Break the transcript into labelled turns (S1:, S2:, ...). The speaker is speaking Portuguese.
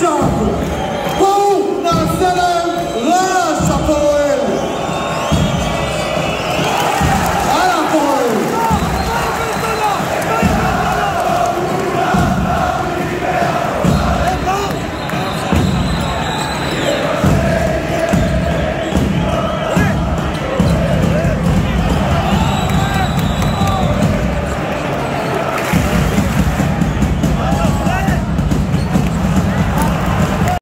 S1: Santo.